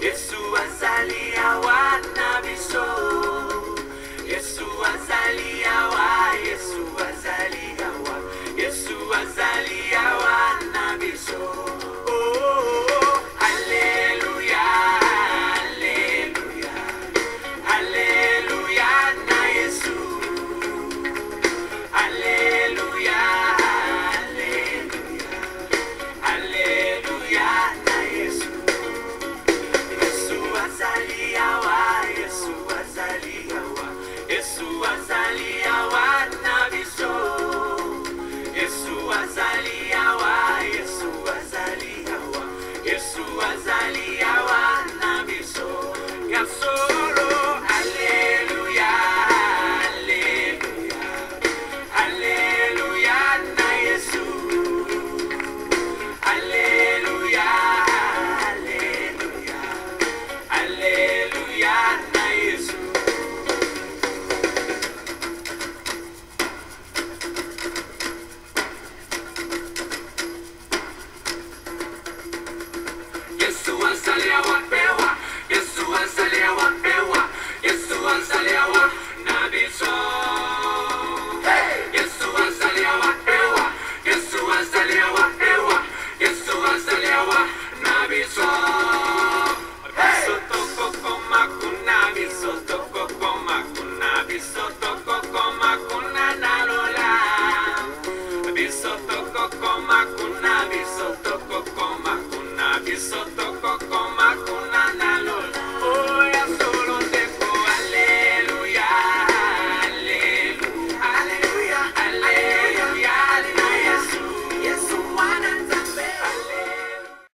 Yesu azalia wana biso. Yesu Salieron, pero es su one.